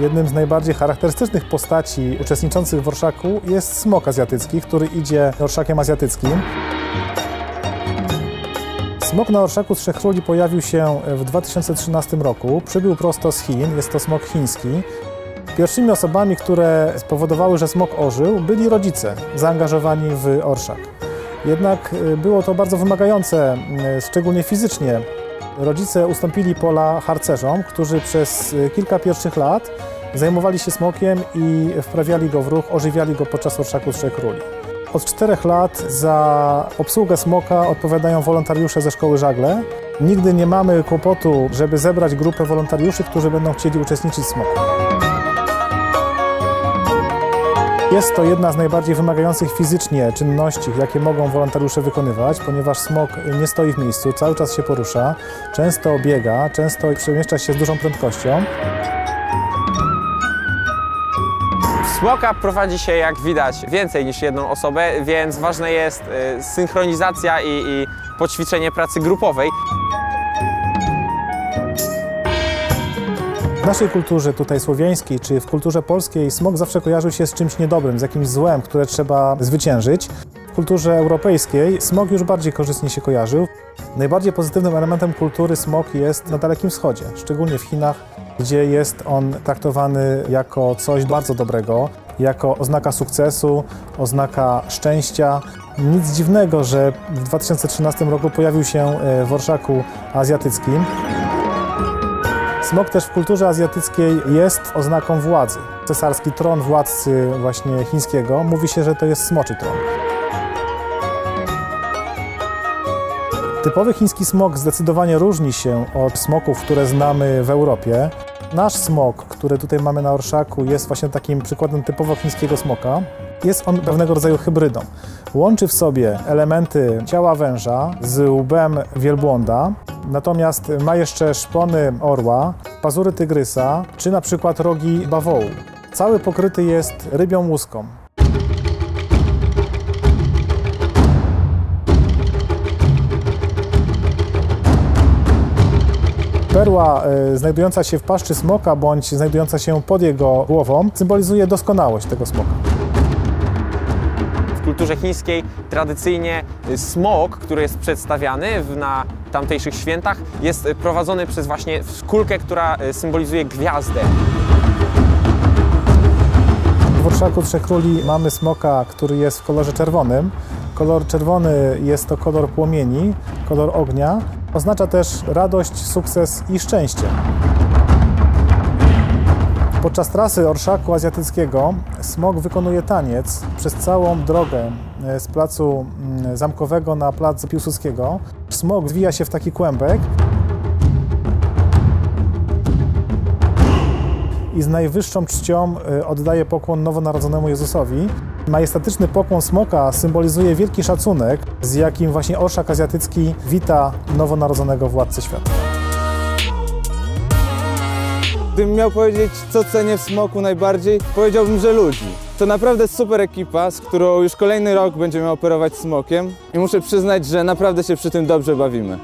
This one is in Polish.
Jednym z najbardziej charakterystycznych postaci uczestniczących w orszaku jest smok azjatycki, który idzie orszakiem azjatyckim. Smok na orszaku z Trzech Króli pojawił się w 2013 roku. Przybył prosto z Chin, jest to smok chiński. Pierwszymi osobami, które spowodowały, że smok ożył, byli rodzice zaangażowani w orszak. Jednak y, było to bardzo wymagające, y, szczególnie fizycznie. Rodzice ustąpili pola harcerzom, którzy przez y, kilka pierwszych lat zajmowali się smokiem i wprawiali go w ruch, ożywiali go podczas orszaku Trzech Króli. Od czterech lat za obsługę smoka odpowiadają wolontariusze ze szkoły żagle. Nigdy nie mamy kłopotu, żeby zebrać grupę wolontariuszy, którzy będą chcieli uczestniczyć w smoku. Jest to jedna z najbardziej wymagających fizycznie czynności, jakie mogą wolontariusze wykonywać, ponieważ smok nie stoi w miejscu, cały czas się porusza, często biega, często przemieszcza się z dużą prędkością. Smoka prowadzi się, jak widać, więcej niż jedną osobę, więc ważna jest y, synchronizacja i, i poćwiczenie pracy grupowej. W naszej kulturze tutaj słowiańskiej, czy w kulturze polskiej smok zawsze kojarzył się z czymś niedobrym, z jakimś złem, które trzeba zwyciężyć. W kulturze europejskiej smok już bardziej korzystnie się kojarzył. Najbardziej pozytywnym elementem kultury smok jest na Dalekim Wschodzie, szczególnie w Chinach, gdzie jest on traktowany jako coś bardzo dobrego, jako oznaka sukcesu, oznaka szczęścia. Nic dziwnego, że w 2013 roku pojawił się e, w orszaku azjatyckim. Smok też w kulturze azjatyckiej jest oznaką władzy. Cesarski tron władcy właśnie chińskiego mówi się, że to jest smoczy tron. Typowy chiński smok zdecydowanie różni się od smoków, które znamy w Europie. Nasz smok, który tutaj mamy na orszaku, jest właśnie takim przykładem typowo chińskiego smoka. Jest on pewnego rodzaju hybrydą. Łączy w sobie elementy ciała węża z łbem wielbłąda, natomiast ma jeszcze szpony orła, pazury tygrysa czy na przykład rogi bawołu. Cały pokryty jest rybią łuską. Perła e, znajdująca się w paszczy smoka bądź znajdująca się pod jego głową symbolizuje doskonałość tego smoka. Kulturze chińskiej tradycyjnie y, smok, który jest przedstawiany na tamtejszych świętach, jest y, prowadzony przez właśnie kulkę, która y, symbolizuje gwiazdę. W orszaku Trzech Króli mamy smoka, który jest w kolorze czerwonym. Kolor czerwony jest to kolor płomieni, kolor ognia. Oznacza też radość, sukces i szczęście. Podczas trasy orszaku azjatyckiego smok wykonuje taniec przez całą drogę e, z placu mm, zamkowego na plac Piłsudskiego. Smok zwija się w taki kłębek i z najwyższą czcią y, oddaje pokłon nowonarodzonemu Jezusowi. Majestatyczny pokłon smoka symbolizuje wielki szacunek, z jakim właśnie orszak azjatycki wita nowonarodzonego władcę świata. Gdybym miał powiedzieć, co cenię w smoku najbardziej, powiedziałbym, że ludzi. To naprawdę super ekipa, z którą już kolejny rok będziemy operować smokiem i muszę przyznać, że naprawdę się przy tym dobrze bawimy.